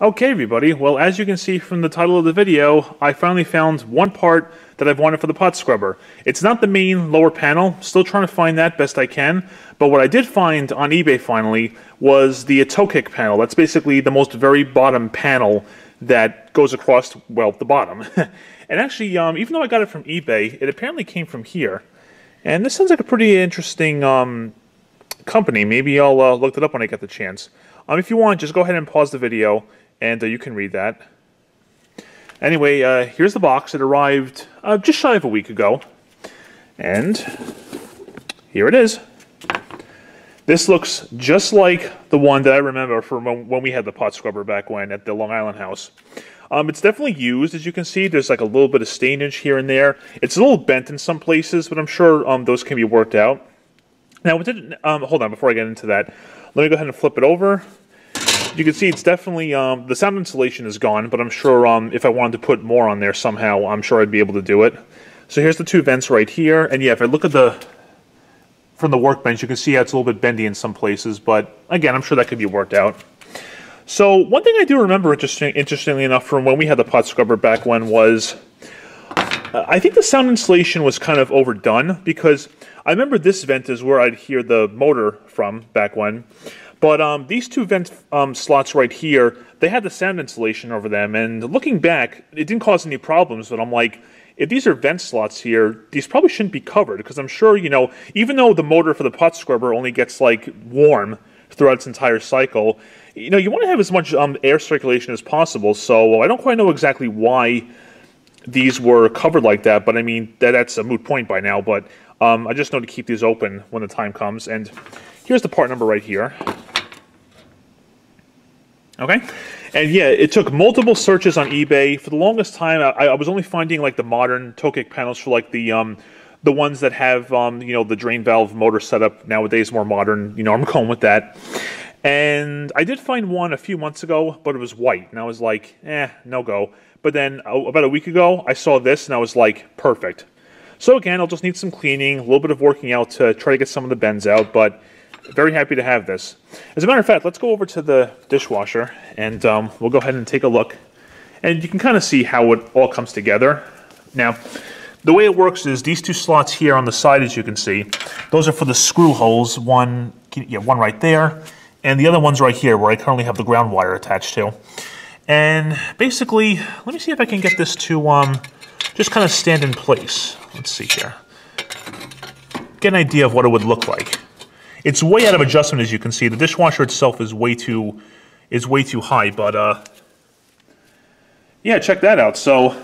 Okay everybody, well as you can see from the title of the video, I finally found one part that I've wanted for the pot scrubber. It's not the main lower panel, still trying to find that best I can, but what I did find on eBay finally was the toe kick panel. That's basically the most very bottom panel that goes across, well, the bottom. and actually, um, even though I got it from eBay, it apparently came from here. And this sounds like a pretty interesting um, company. Maybe I'll uh, look it up when I get the chance. Um, if you want, just go ahead and pause the video and uh, you can read that. Anyway, uh, here's the box. It arrived uh, just shy of a week ago. And here it is. This looks just like the one that I remember from when we had the pot scrubber back when at the Long Island house. Um, it's definitely used, as you can see. There's like a little bit of stainage here and there. It's a little bent in some places, but I'm sure um, those can be worked out. Now, um, hold on, before I get into that, let me go ahead and flip it over you can see it's definitely, um, the sound insulation is gone, but I'm sure um, if I wanted to put more on there somehow, I'm sure I'd be able to do it. So here's the two vents right here, and yeah, if I look at the, from the workbench, you can see how it's a little bit bendy in some places, but again, I'm sure that could be worked out. So one thing I do remember, interesting, interestingly enough, from when we had the pot scrubber back when was, uh, I think the sound insulation was kind of overdone, because I remember this vent is where I'd hear the motor from back when, but um, these two vent um, slots right here, they had the sound insulation over them, and looking back, it didn't cause any problems, but I'm like, if these are vent slots here, these probably shouldn't be covered, because I'm sure, you know, even though the motor for the pot scrubber only gets, like, warm throughout its entire cycle, you know, you want to have as much um, air circulation as possible, so I don't quite know exactly why these were covered like that, but I mean, that, that's a moot point by now, but um, I just know to keep these open when the time comes, and here's the part number right here. Okay, and yeah, it took multiple searches on eBay. For the longest time, I, I was only finding like the modern toe kick panels for like the um, the ones that have um, you know the drain valve motor setup nowadays, more modern. You know, I'm going with that. And I did find one a few months ago, but it was white, and I was like, eh, no go. But then oh, about a week ago, I saw this, and I was like, perfect. So again, I'll just need some cleaning, a little bit of working out to try to get some of the bends out, but very happy to have this. As a matter of fact, let's go over to the dishwasher and um, we'll go ahead and take a look. And you can kind of see how it all comes together. Now, the way it works is these two slots here on the side, as you can see, those are for the screw holes. One, yeah, one right there, and the other one's right here where I currently have the ground wire attached to. And basically, let me see if I can get this to um, just kind of stand in place. Let's see here. Get an idea of what it would look like. It's way out of adjustment, as you can see. The dishwasher itself is way too is way too high, but uh, yeah, check that out. So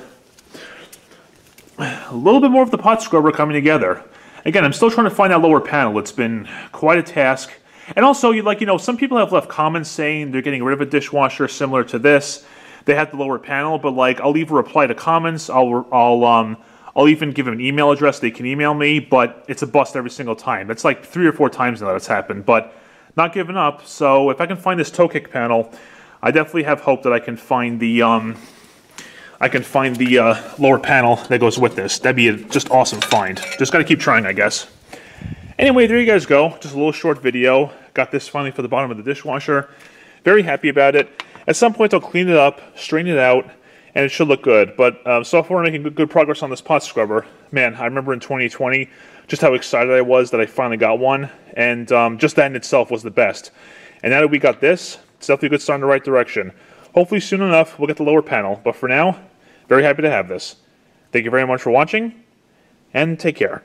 a little bit more of the pot scrubber coming together. Again, I'm still trying to find that lower panel. It's been quite a task. And also, you like, you know, some people have left comments saying they're getting rid of a dishwasher similar to this. They have the lower panel, but like, I'll leave a reply to comments. I'll, I'll, um, I'll even give them an email address. They can email me, but it's a bust every single time. It's like three or four times now that it's happened, but not giving up. So if I can find this toe kick panel, I definitely have hope that I can find the um, I can find the uh, lower panel that goes with this. That'd be a just awesome find. Just got to keep trying, I guess. Anyway, there you guys go. Just a little short video. Got this finally for the bottom of the dishwasher. Very happy about it. At some point, I'll clean it up, straighten it out, and it should look good. But um, so far, making good, good progress on this pot scrubber. Man, I remember in 2020 just how excited I was that I finally got one, and um, just that in itself was the best. And now that we got this, it's definitely a good start in the right direction. Hopefully soon enough, we'll get the lower panel. But for now, very happy to have this. Thank you very much for watching, and take care.